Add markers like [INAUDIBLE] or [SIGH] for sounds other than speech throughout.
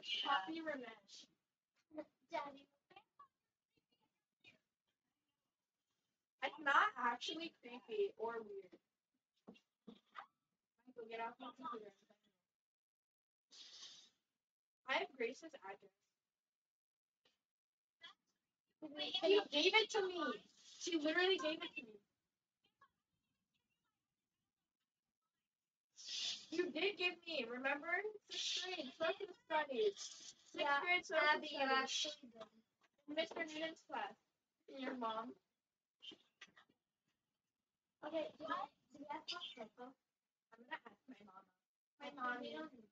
Poppy Ramesh. Daddy. It's not actually creepy or weird. Get off my computer. I have Grace's address. She gave it to me. She literally gave it to me. You did give me, remember? Sixth grade, social studies. Sixth Yeah, grade social Abby, you studies. did. Mr. Newton's class. And your mom. Okay, do I, do I have purple? I'm gonna ask my mom. My Mommy. mommy.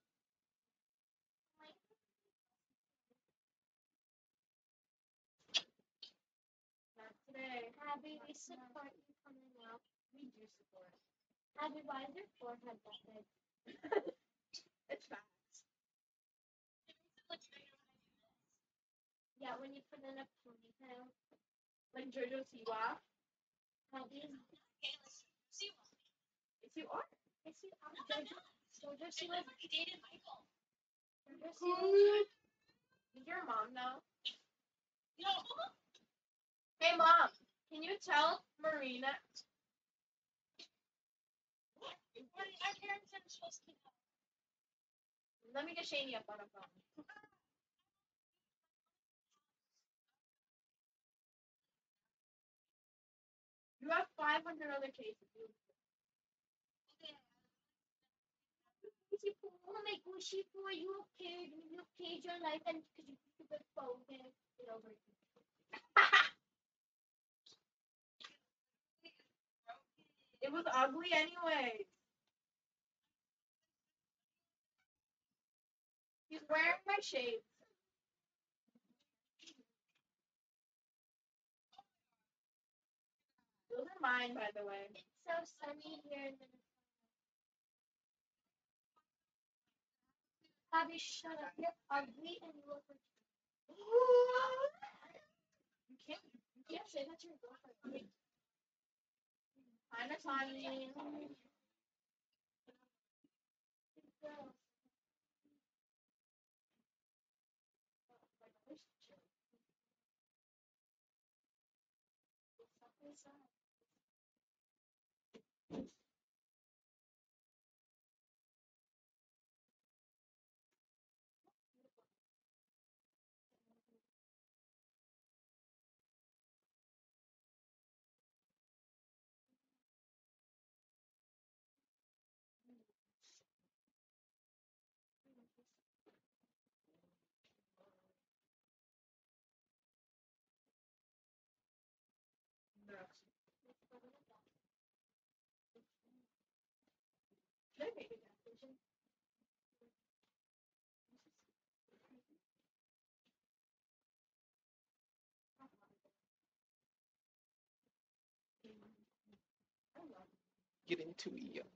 Not today. Abby, we support you coming out. We do support. Abby, why is your forehead that big? [LAUGHS] It's facts. Yeah, when you put in a ponytail. Like Jojo Siwa. Abby, If you are. is she um, Jojo? Jojo, she was. dated Michael. Jojo. Did your mom know? No. Hey mom, can you tell Marina? Our parents are supposed to know. Let me get Shani up on a phone. You have 500 other cases. Oh my gosh, for you paid you paid your life and because you took a phone and get over it. It was ugly anyway. Wearing my shades. Those are mine, by the way. It's so sunny here in Minnesota. Abby, shut up. You're ugly and you look like You can't. you can't say that to your girlfriend. Of funny. Girl. Get into it.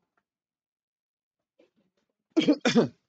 [COUGHS] [COUGHS] [COUGHS]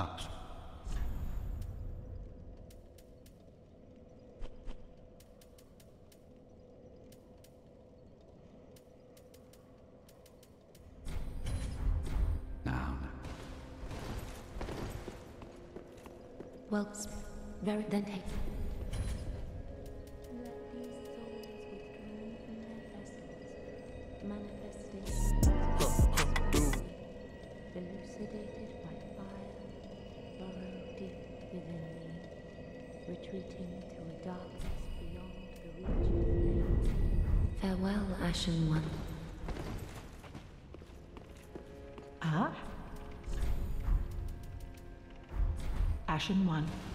up. Down. Well, very then take. Ashen 1. Ah? Ashen 1.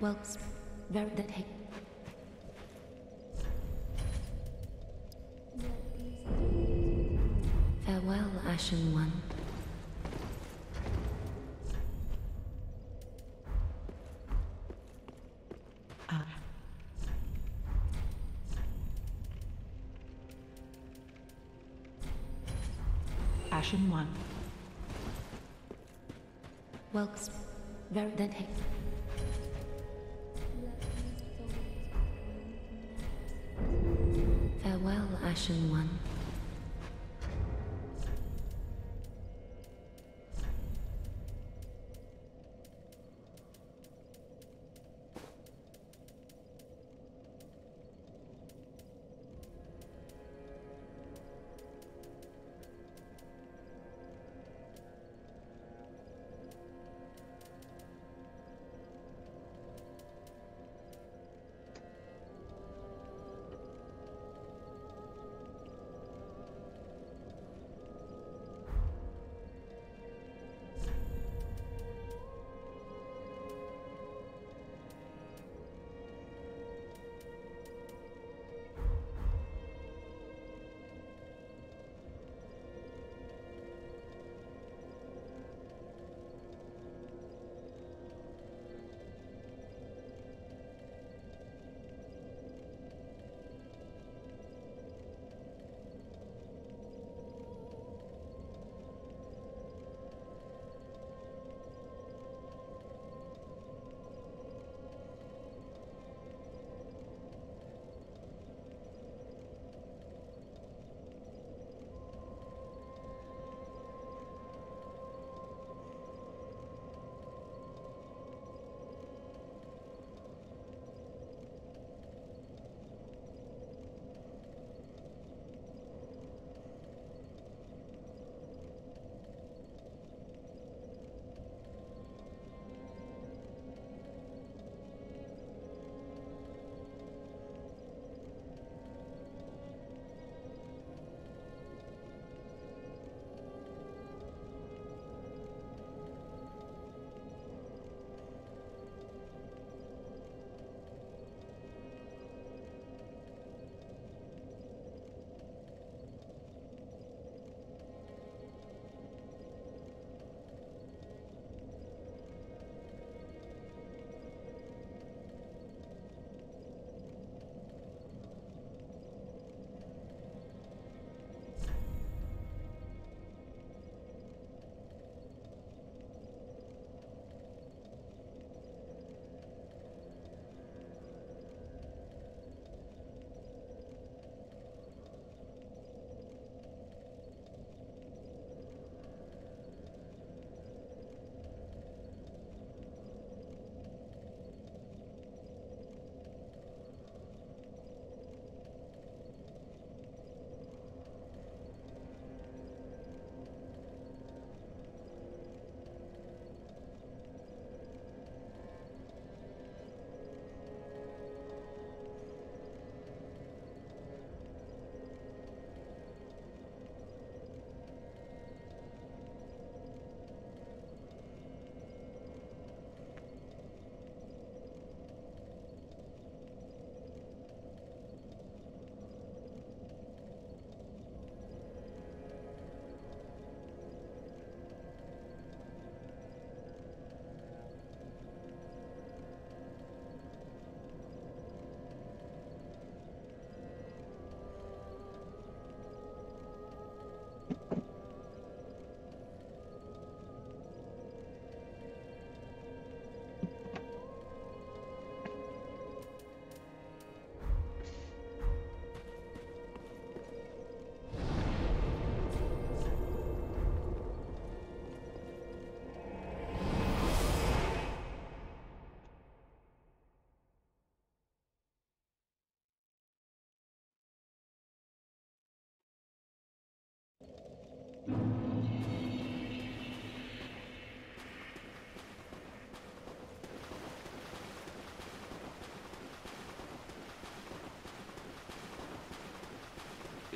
Welks, very that hey. Farewell, Ashen One. Ah. Ashen One. Welks, very that hey.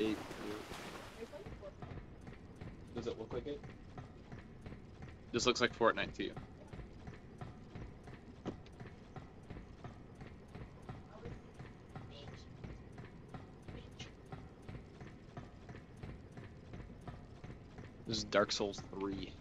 eight. Does it look like it? This looks like Fortnite to you. This is Dark Souls 3.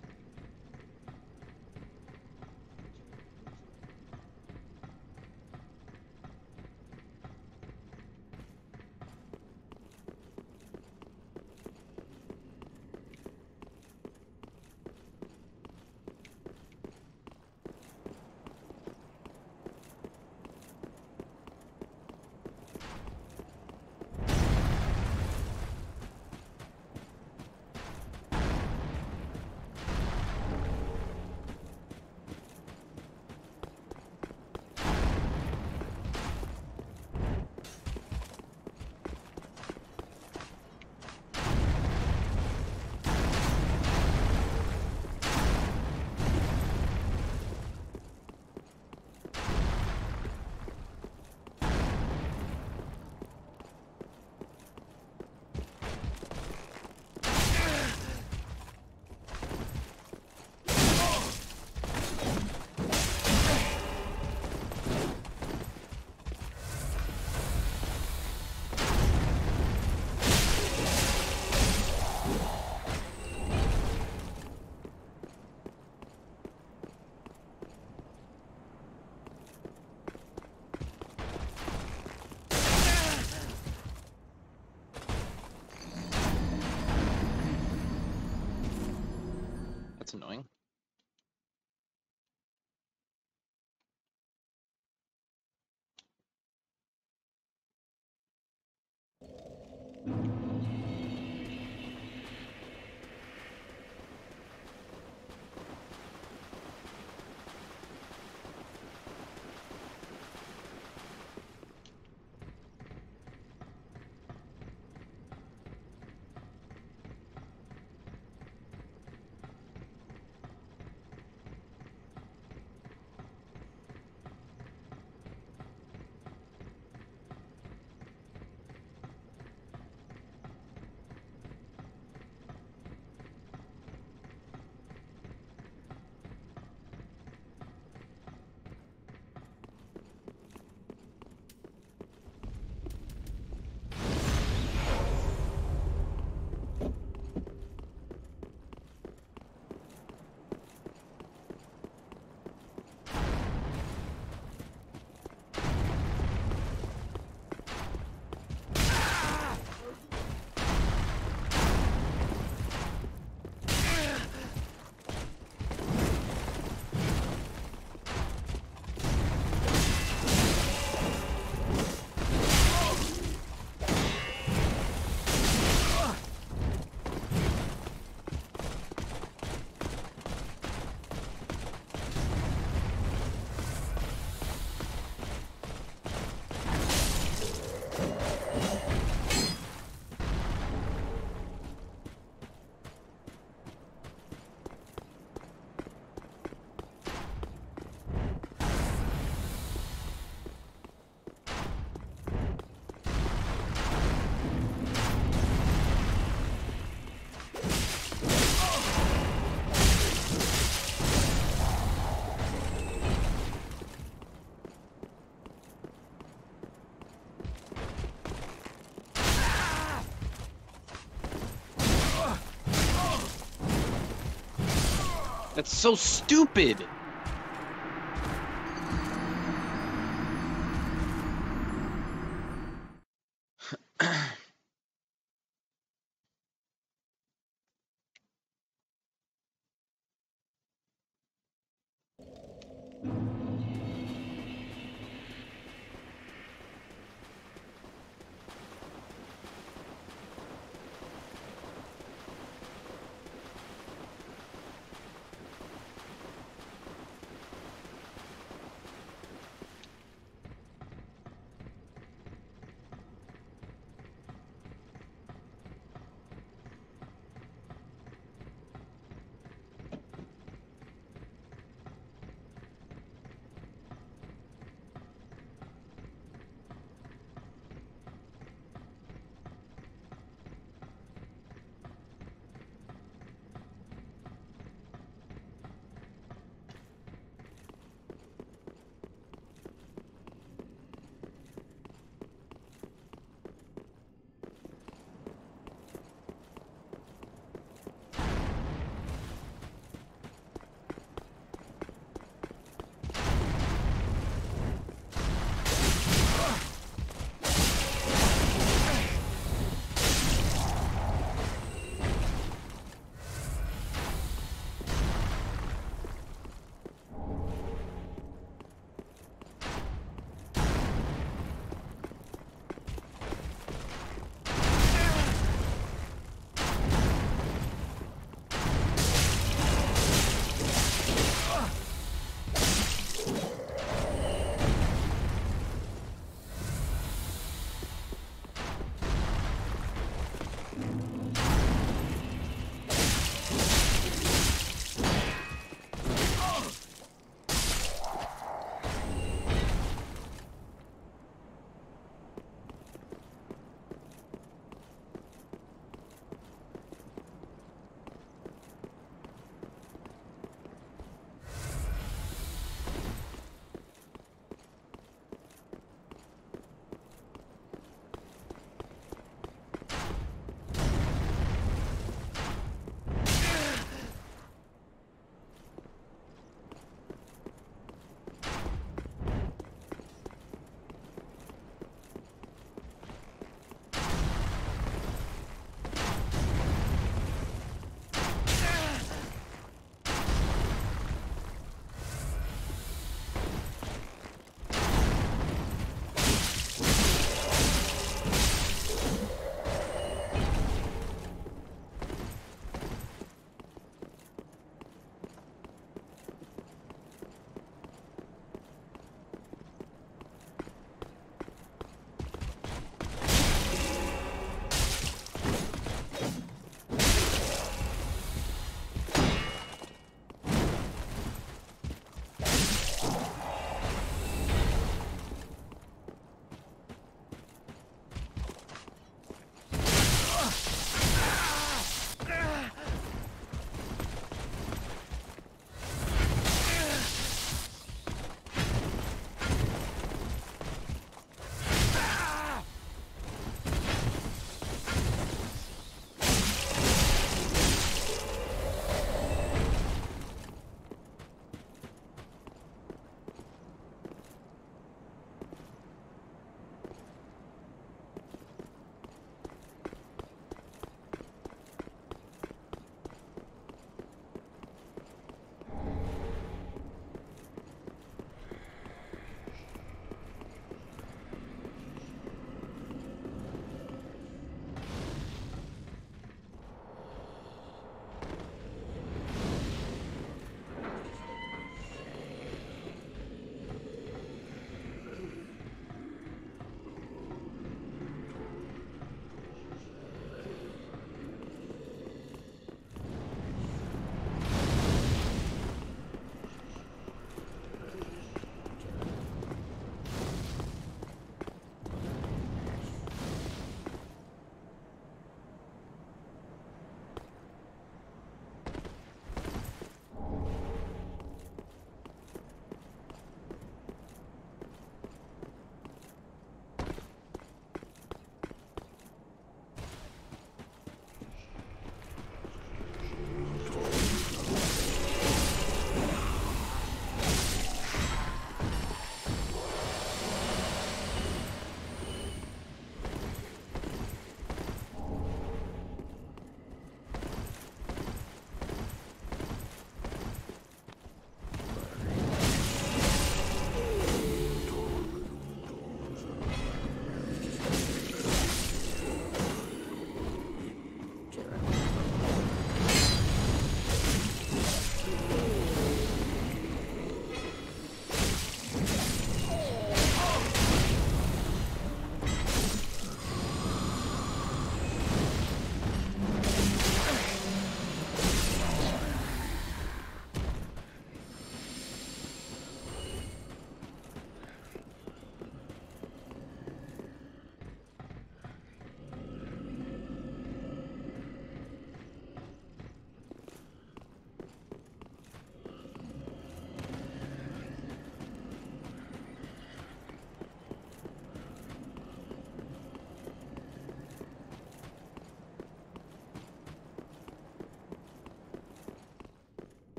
That's so stupid!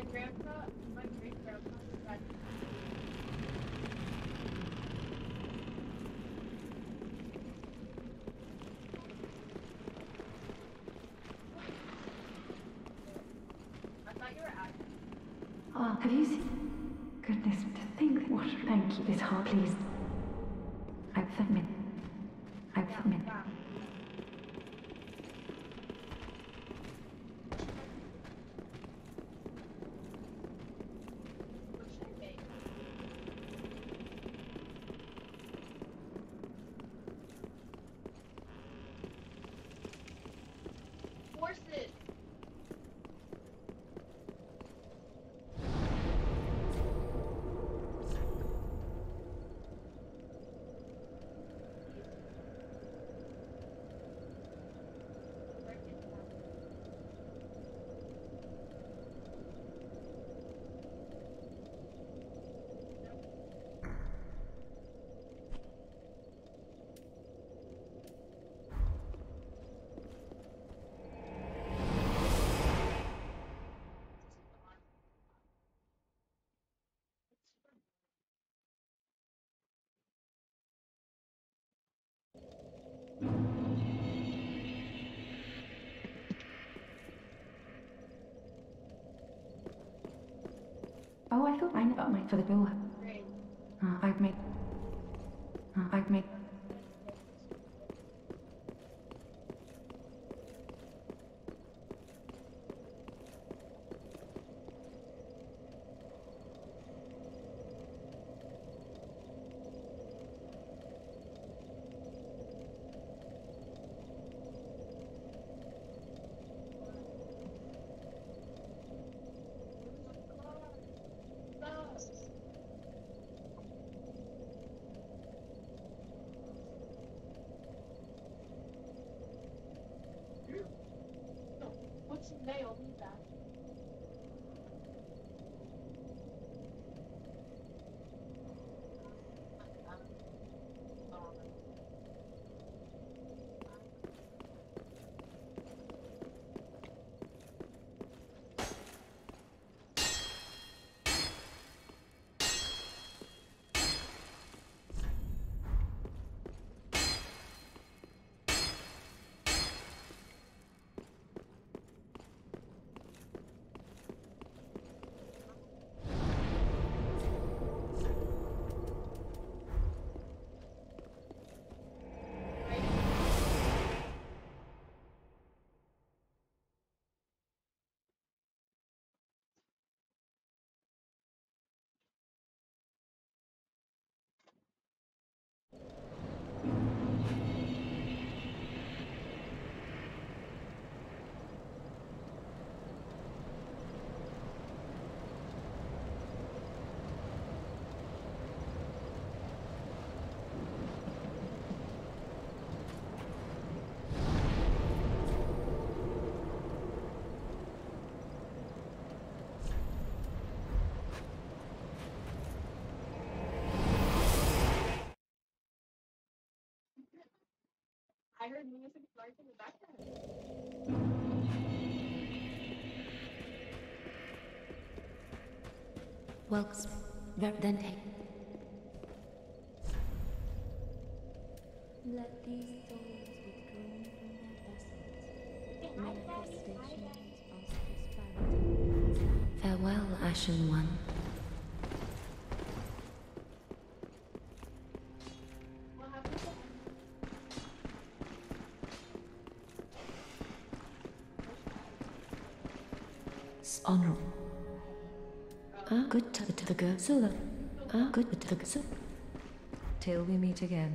My grandpa, my great grandpa, died. I thought you were at. Ah, have you seen? Goodness, to think that. what. Thank you, this heart, please. I thank me. I thank me. Wow. What should I make? Horses. Oh, I thought I got mine for the bill. 네, 내 연구 I heard music starts in the background. Welks, ver- then take. Let these souls withdrawn from their vessels, manifestations of prosperity, Farewell, Ashen One. S- Honorable. Ah, good to the girl. Ah, good to the girl. Till we meet again.